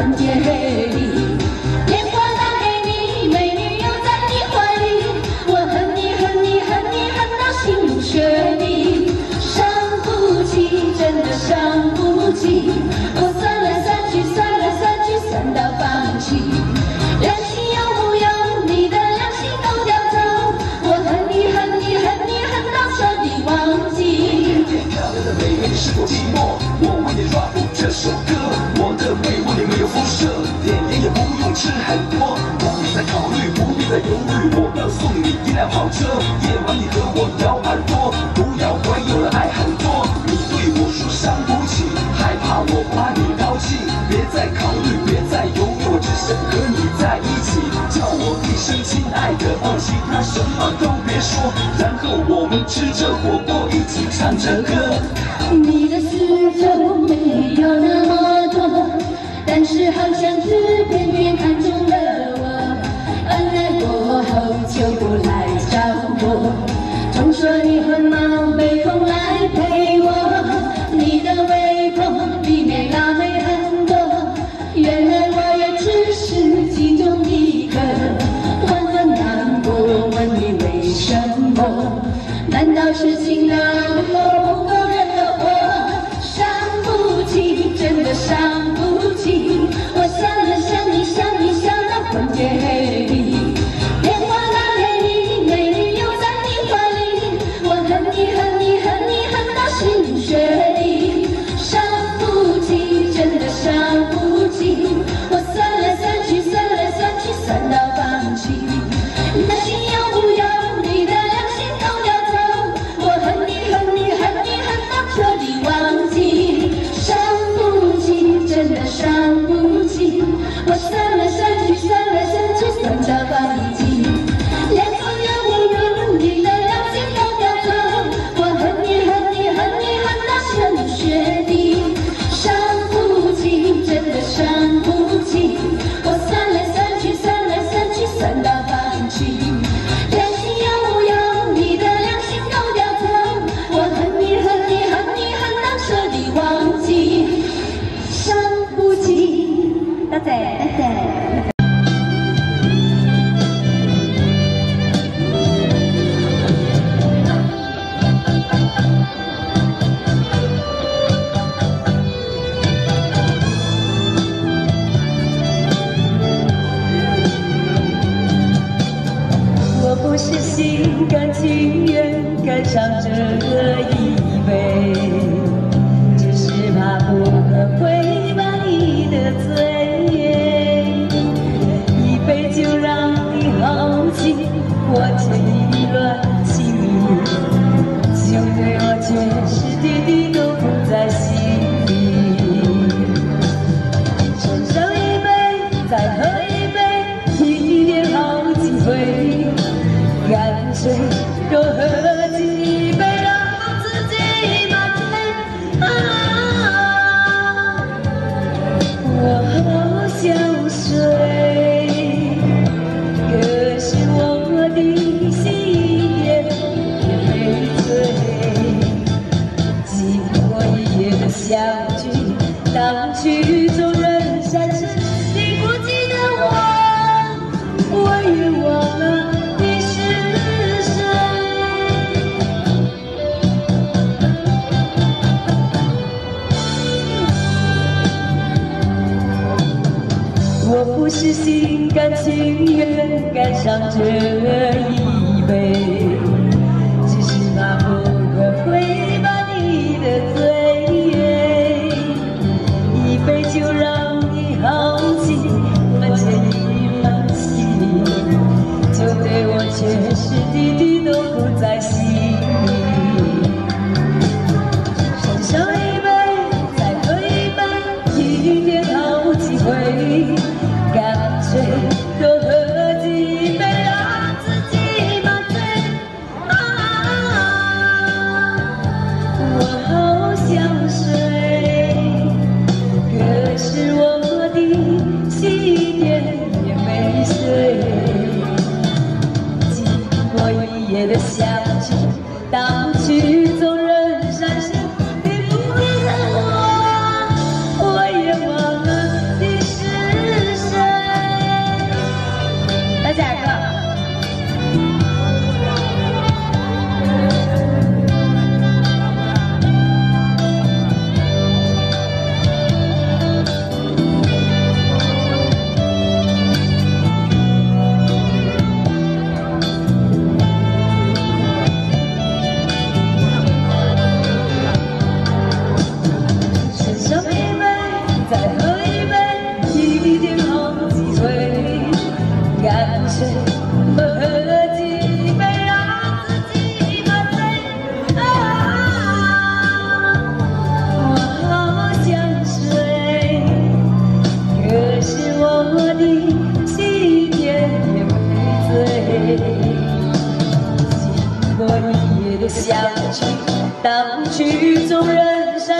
昏天黑地。电话打给你，美女又在你怀里。我恨你恨你恨你恨到心如雪滴，伤不起，真的伤不起。我算来算去，算来算去，算到放弃。良心有木有？你的良心都掉头。我恨你恨你恨你恨到彻底忘记。漂亮的妹妹，你是否寂寞？我为你 rap 这首歌，很多，不必再考虑，不必再犹豫，我要送你一辆跑车，夜晚你和我咬耳朵，不要怀疑我的爱很多，你对我说伤不起，害怕我把你抛弃，别再考虑，别再犹豫，我只想和你在一起，叫我一声亲爱的，哦，其他什么都别说，然后我们吃着火锅，一起唱着歌。你的四周没有那，是好像只偏偏看中了我。恩爱过后就不来找我，总说你很忙，没空来陪我。你的微博里面辣妹很多，原来我也只是其中一个。万分难过，问你为什么？难道是情让我不够惹火？伤不起，真的伤不良 until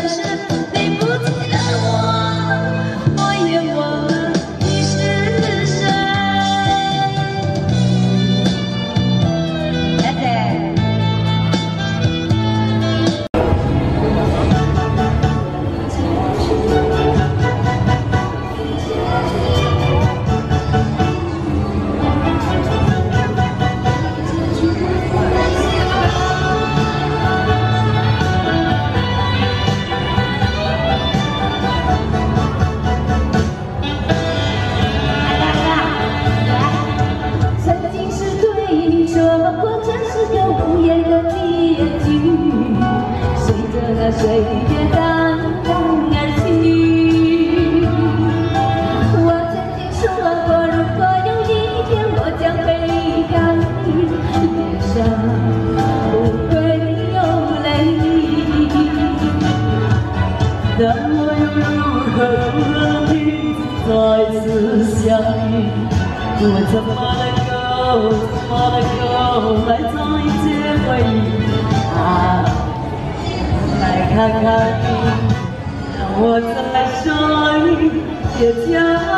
Shabbat 我怎么能够怎么能够来造一切回忆啊？我来看看你，让我再说一遍。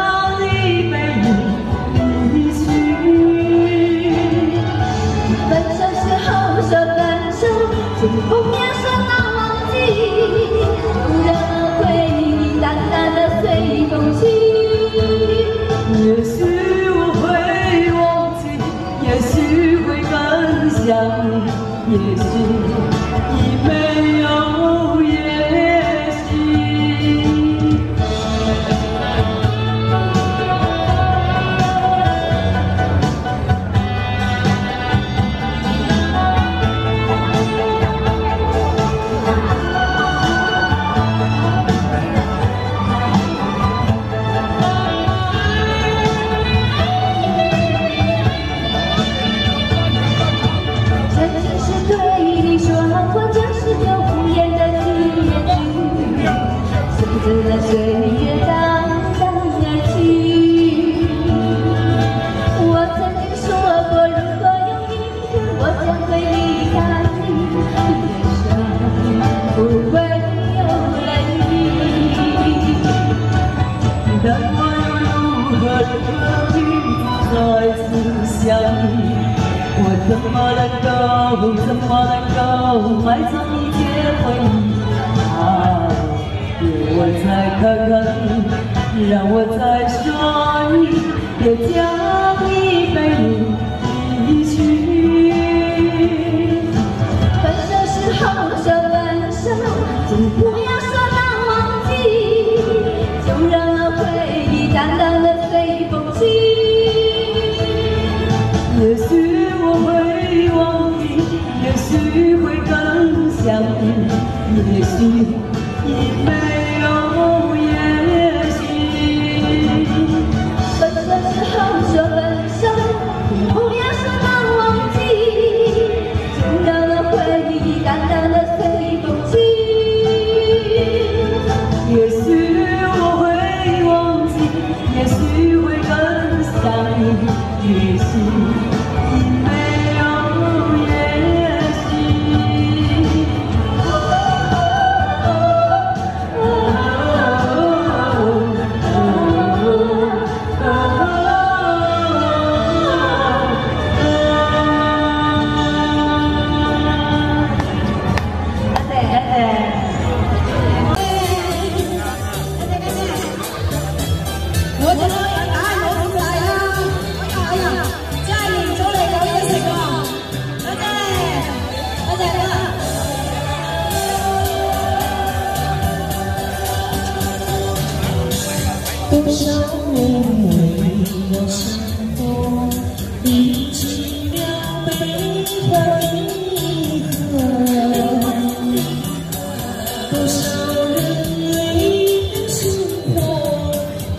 我怎么能够，怎么能够，埋葬？让我再说你，别将你背影离去。分手时候说分手，请不要说难忘记。就让那回忆淡淡的随风去。也许我会忘记，也许会更想你，也许。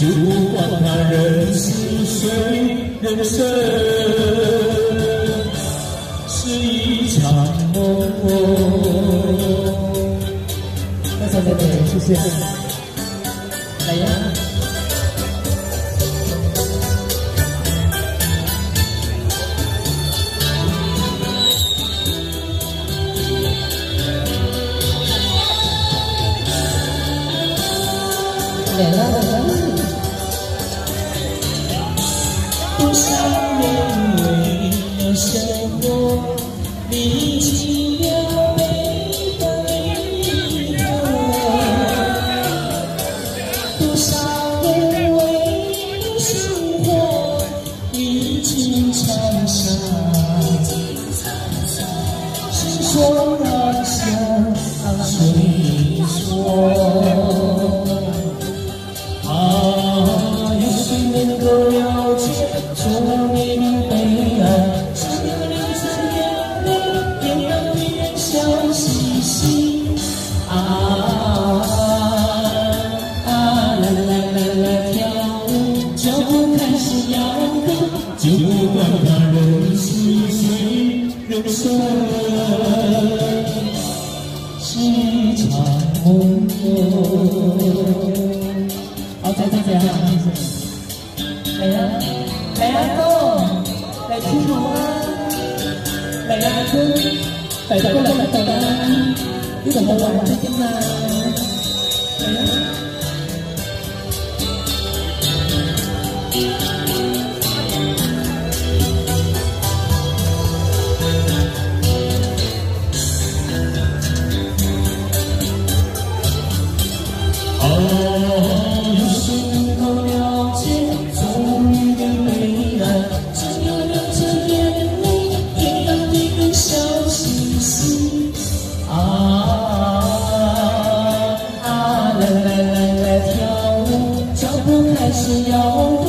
人是谁，人生是一场梦。那再再再，谢谢。来呀！来了说啊，想谁说？啊，有谁能够了解？说明悲哀，只有流着眼泪，也让别人笑嘻嘻。啊啊，来来来来跳舞，脚步开始摇动，就管他人是谁，人生是一场梦。好，再再再，来呀！来呀，哥，来听我啊！来呀，哥，来过来来过来，你怎还是要